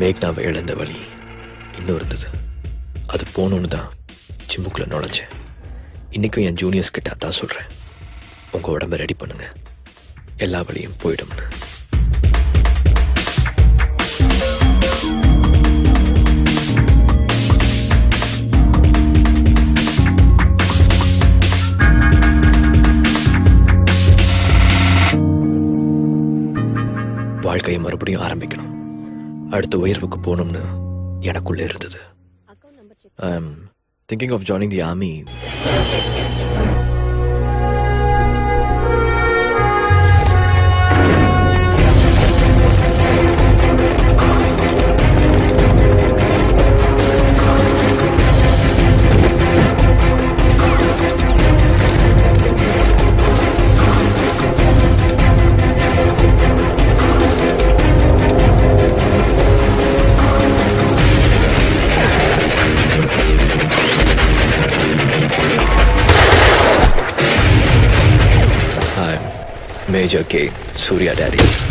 மேக்னாவை இழந்த வழி இன்னும் இருந்தது. அது போகணுன்னு தான் ஜிம்முக்குள்ளே நுழைஞ்சேன். இன்றைக்கும் என் ஜூனியர்ஸ் கிட்ட அதான் சொல்கிறேன் உங்கள் உடம்ப ரெடி பண்ணுங்க. எல்லா வழியும் போயிடும்னு. வாழ்க்கையை மறுபடியும் ஆரம்பிக்கணும். அடுத்த உயர்வுக்கு போகணும்னு எனக்குள்ளே இருந்தது. I am thinking of joining the army I'm Major K. Surya Daddy.